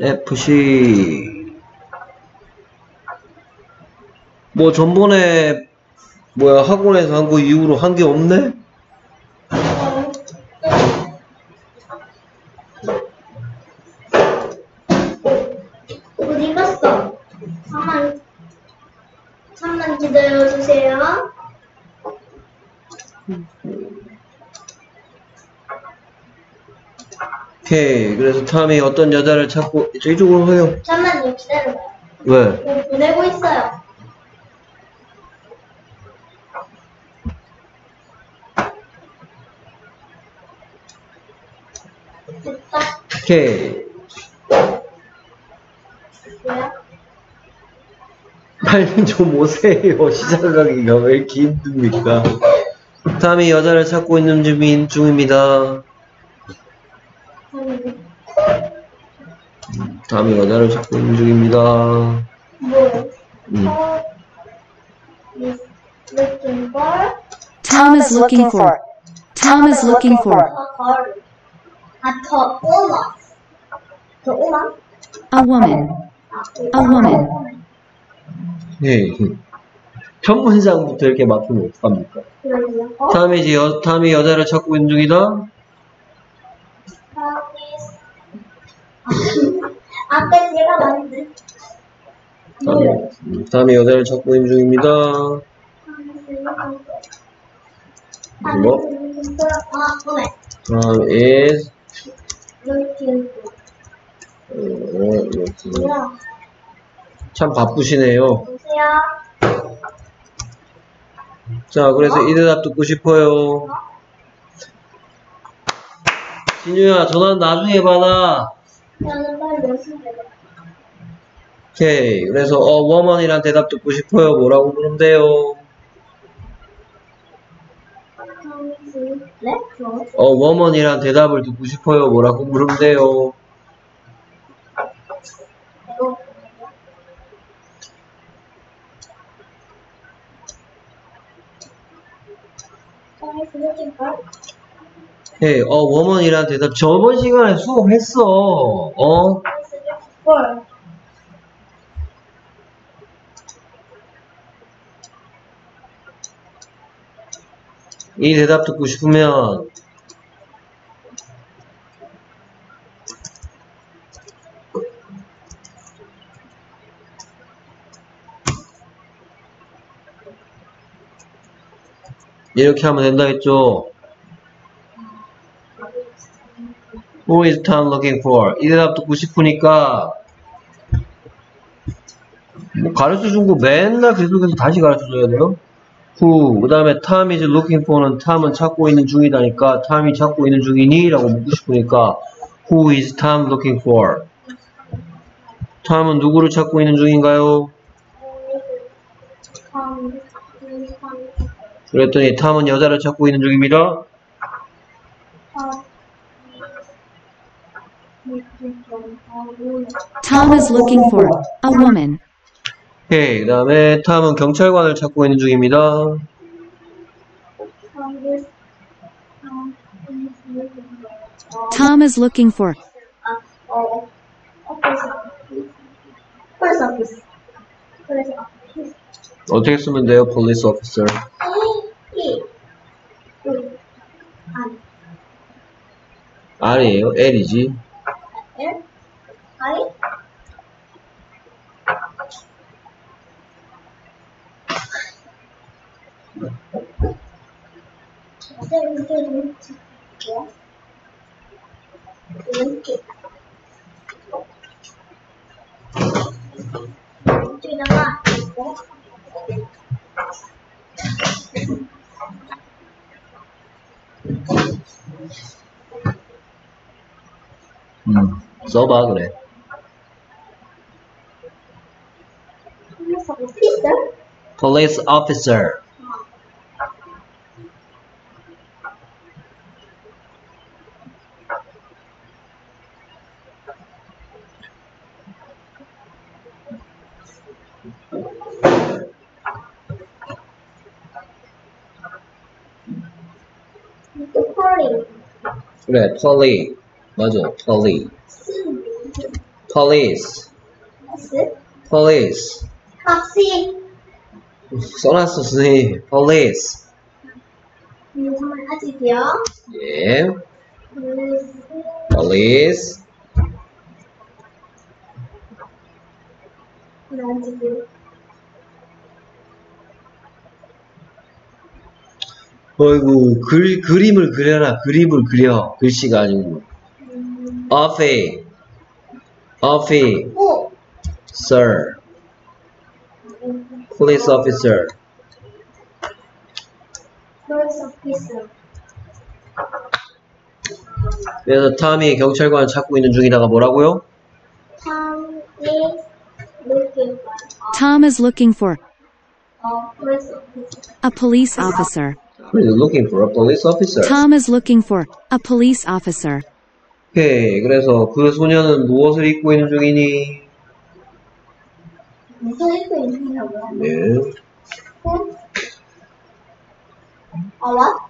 FC 뭐 전번에 뭐야 학원에서 한 거 이후로 한 게 없네? 오케이 그래서 탐이 어떤 여자를 찾고 이쪽으로 해요 잠만요, 기다려요. 왜? 뭐 보내고 있어요. 됐다. 오케이 뭐야? 빨리 좀 오세요 시작하기가 왜 이렇게 힘듭니까 탐이 여자를 찾고 있는 중인 중입니다 탐이 여자를 찾고 있는 중입니다 뭐? 음. 어, is looking for Tom is looking for. Tom is looking for a 오마? a woman. 아, A woman. 예. 첫 문장부터 이렇게 막히면 어떡합니까? 탐이, 이제 여, 탐이 여자를 찾고 있는 중이다? 아까 제가 말했는데. 탐이, 음, 탐이 여자를 찾고 있는 중입니다. 뭐? 아. 탐 is, 어? 참 바쁘시네요. 자, 그래서 이 대답 듣고 싶어요. 진우야, 전화 나중에 받아. 오케이. 그래서, 어, woman이란 대답 듣고 싶어요. 뭐라고 돼요? 네? 저? 어, woman이란 대답을 듣고 싶어요. 뭐라고 돼요? 이거. Tom is looking for. 오케이. 어, woman이란 대답 저번 시간에 수업했어. 어? For. 이 대답 듣고 싶으면 이렇게 하면 된다 했죠? Who is Tom looking for? 이 대답 듣고 싶으니까 뭐 가르쳐 준 거 맨날 계속해서 다시 가르쳐 줘야 돼요? who 그 다음에 Tom is looking for는 Tom은 찾고 있는 중이다니까 Tom이 찾고 있는 중이니? 라고 묻고 싶으니까 who is Tom looking for? Tom은 누구를 찾고 있는 중인가요? 그랬더니 Tom은 여자를 찾고 있는 중입니다. Tom is looking for a woman. is looking for a woman. 오케이 그 다음에 Tom은 경찰관을 찾고 있는 중입니다. Tom is looking for 어, 어. 어떻게 쓰면 돼요? police officer R이에요 L이지 엘, 아이, 이렇게 이렇게 이렇게 이쪽에다가 이거 음, 써봐 그래 police officer police officer 폴리 그래 폴리 맞아 폴리 police, police. 써놨어, 선생님. police. 음, 정말 아직이요 예, police police. 아직이요 어이구, 글, 그림을 그려라. 그림을 그려. 글씨가 아니고. 음, office, office, 오 sir, police officer. police officer 그래서 탐이 경찰관 찾고 있는 중이다가 뭐라고요? Tom is looking for Tom is looking for a police officer a police officer. He's looking for a police officer. Tom is looking for a police officer. 오케이. 그래서 그 소녀는 무엇을 입고 있는 중이니? 무슨 입고 있는 거 뭐야? 네. 아, what?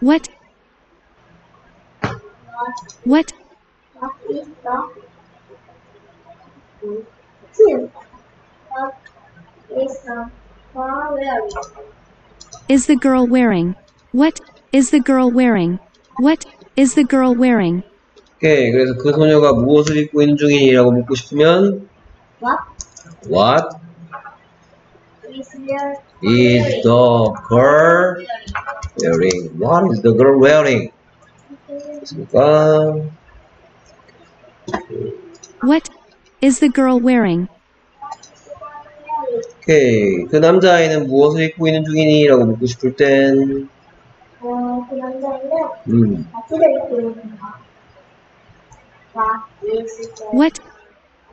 What? What? What is the two? What is the car wearing? is the girl wearing? What is the girl wearing? What is the girl wearing? 오케이. 그래서 그 소녀가 무엇을 입고 있는 중이니라고 묻고 싶으면 What What is there? is the girl wearing? What is the girl wearing? 있습니까? What is the girl wearing? 오케이. 그 남자아이는 무엇을 입고 있는 중이니라고 묻고 싶을 땐 어, 그 남자애는 음. 바지를 입고 있는 거. What is the What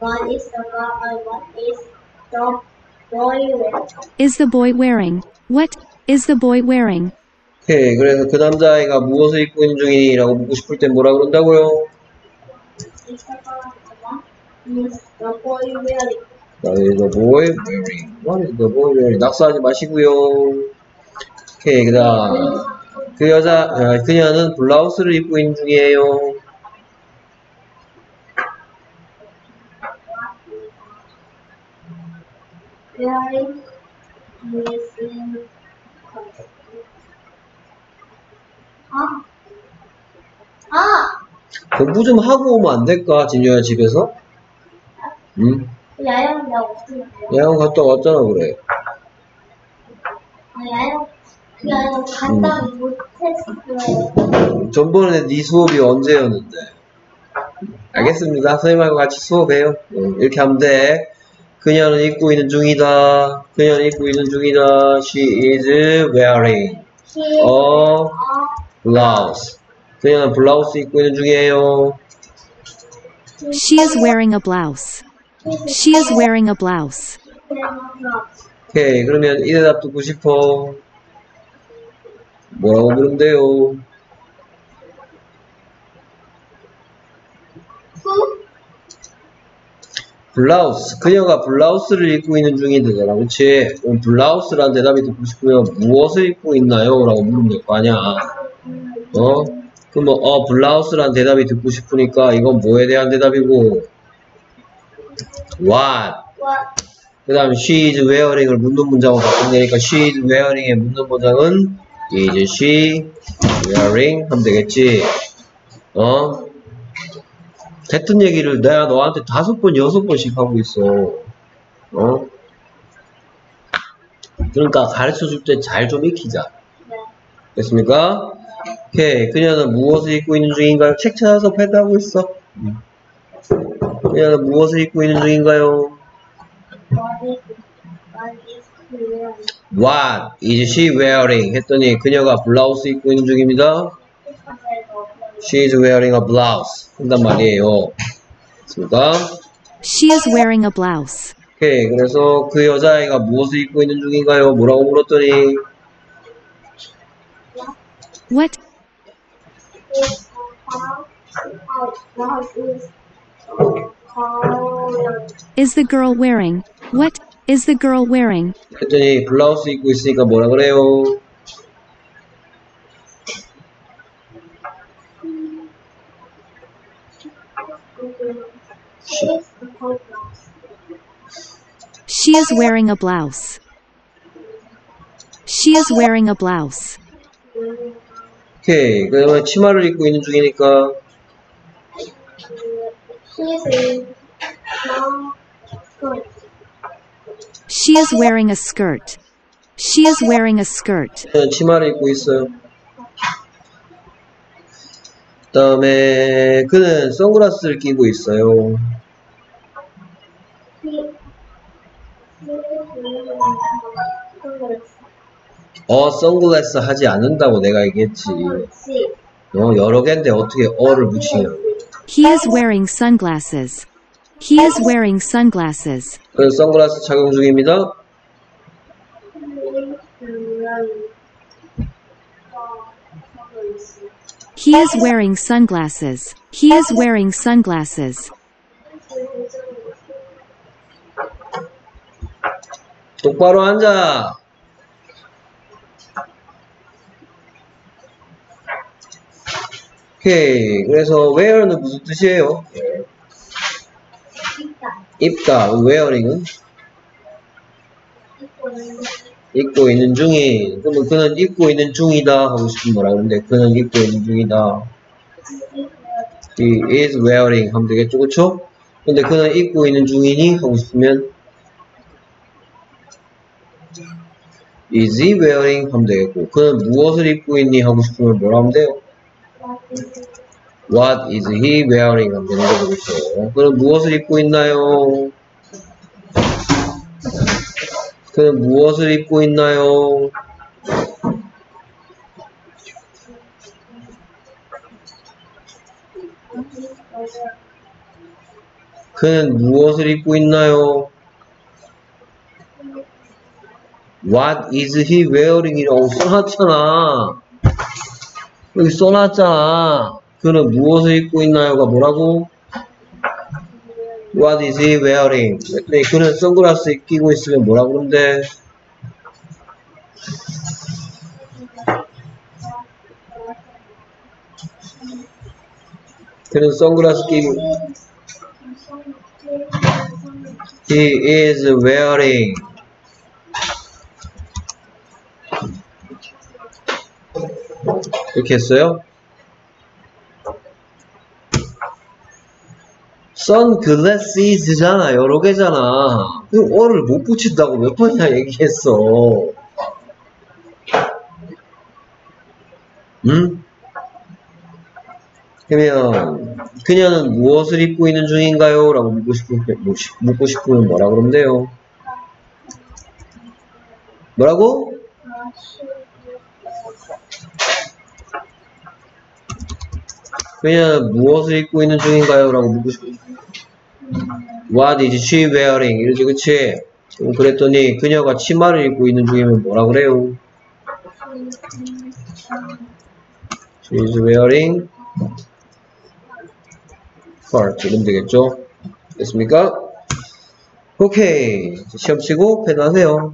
What is the girl? Uh, what is the boy wearing? is the boy wearing? What is the boy wearing? 오케이. 그래서 그 남자아이가 무엇을 입고 있는 중이니라고 묻고 싶을 땐 뭐라 그런다고요? Is the girl? What is the boy wearing? What is the boy wearing? What is the boy wearing? 낙서하지 마시고요. 오케이, 그 다음. 그 여자, 아, 그녀는 블라우스를 입고 있는 중이에요. 아, 아, 공부 좀 하고 오면 안 될까, 진유야, 집에서? 응? 야영 나 없으면 돼요. 야영 갔다 왔잖아, 그래. 아, 야영 야영 간다고 못했어요. 전번에 네 수업이 언제였는데? 알겠습니다. 선생님하고 같이 수업해요. 응, 이렇게 하면 돼. 그녀는 입고 있는 중이다. 그녀는 입고 있는 중이다. She is wearing a blouse. 그녀는 블라우스 입고 있는 중이에요. She is wearing a blouse. She is wearing a blouse. 오케이. 그러면 이 대답 듣고 싶어. 뭐라고? Who 블라우스. 그녀가 블라우스를 입고 있는 중이 되잖아. 그치? 그럼 블라우스라는 대답이 듣고 싶고요. 무엇을 입고 있나요? 라고 물으면 될 거 아니야. 어? 그럼 뭐, 어, 블라우스라는 대답이 듣고 싶으니까 이건 뭐에 대한 대답이고, what? what 그 다음 she is wearing을 묻는 문장으로 바꾸면 되니까 she is wearing의 묻는 문장은 is she wearing 하면 되겠지. 어? 했던 얘기를 내가 너한테 다섯 번, 여섯 번씩 하고 있어. 어? 그러니까 가르쳐 줄 때 잘 좀 익히자. 됐습니까? 오케이. 그녀는 무엇을 입고 있는 중인가요? 책 찾아서 패드하고 있어. 음. 그녀는 무엇을 입고 있는 중인가요? What is she wearing? 했더니 그녀가 블라우스 입고 있는 중입니다. She is wearing a blouse. 한단 말이에요. 됐습니까? She is wearing a blouse. 오케이. 그래서 그 여자아이가 무엇을 입고 있는 중인가요? 뭐라고 물었더니 What is the girl wearing? What is the girl wearing? 했더니 블라우스 입고 있으니까 뭐라 그래요? She is wearing a blouse. She is wearing a blouse. 오케이. 그러면 치마를 입고 있는 중이니까 She is wearing a skirt. She is wearing a skirt. 그냥 치마를 입고 있어요. 그 다음에 그는 선글라스를 끼고 있어요. 어, 선글라스 하지 않는다고 내가 얘기했지. 어, 여러 개인데 어떻게 어를 붙이냐. He is wearing sunglasses. He is wearing sunglasses. 그는 선글라스 착용 중입니다. He is wearing sunglasses. He is wearing sunglasses. 똑바로 앉아. 오케이. 그래서 wear는 무슨 뜻이에요? 입다. wearing은 입고 있는 중이. 그러면 그는 입고 있는 중이다 하고 싶은 거라 그런데 그는 입고 있는 중이다. He is wearing 하면 되겠죠, 그쵸? 근데 그는 입고 있는 중이니 하고 싶으면 Is he wearing 하면 되겠고 그는 무엇을 입고 있니 하고 싶으면 뭐라 하면 돼요? What is he wearing 그는 무엇을 입고 있나요? 그는 무엇을 입고 있나요? 그는 무엇을 입고 있나요? What is he wearing? 이라고 써놨잖아. 여기 써놨잖아. 그는 무엇을 입고 있나요가 뭐라고? What is he wearing? 네, 그는 선글라스 끼고 있으면 뭐라 그런데? 그는 선글라스 끼고 He is wearing 이렇게 했어요. 선글라스잖아 여러 개잖아. 그 어를 못 붙인다고 몇 번이나 얘기했어. 응? 그러면 그녀는 무엇을 입고 있는 중인가요? 라고 묻고 싶으면, 묻고 싶으면 뭐라 그러면 돼요? 뭐라고? 그녀는 무엇을 입고 있는 중인가요? 라고 묻고 싶으면 What is she wearing? 이러지 그치? 그랬더니 그녀가 치마를 입고 있는 중이면 뭐라 그래요? She is wearing part 이러면 되겠죠? 됐습니까? 오케이 시험 치고 패드 하세요